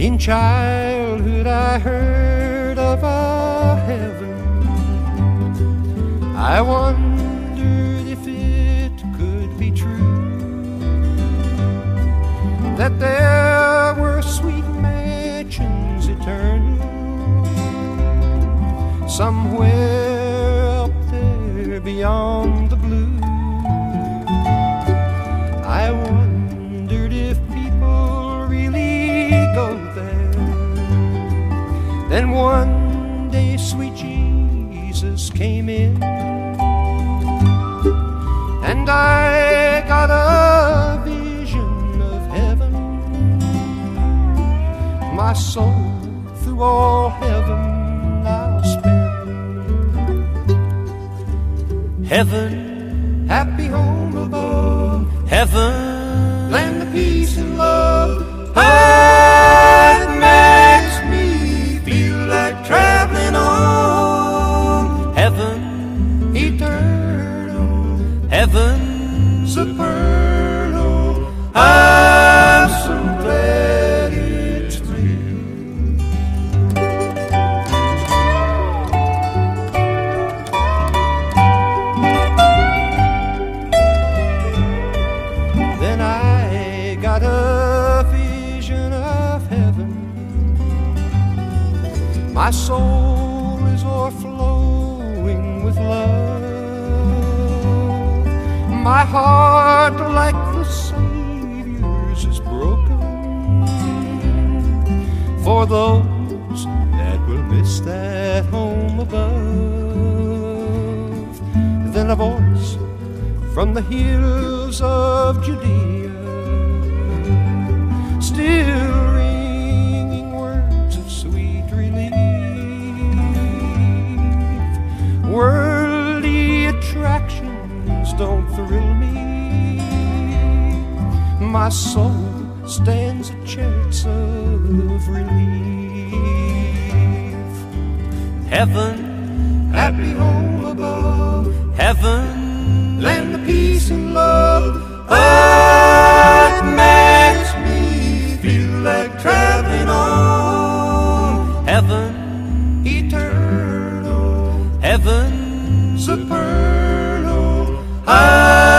childhood I heard of a heaven. I wondered if it could be true that there were sweet mansions eternal somewhere up there beyond there. Then one day, sweet Jesus came in, and I got a vision of heaven. My soul through all heaven I'll spend. Heaven, Happy home above, heaven, land of peace and love. It My soul is overflowing with love. My heart, like the Savior's, is broken for those that will miss that home above. Then a voice from the hills of Judea, My soul stands a chance of relief. heaven, Happy home above heaven, land of peace and love. Earth makes me feel like traveling on heaven, eternal, heaven, supernal. I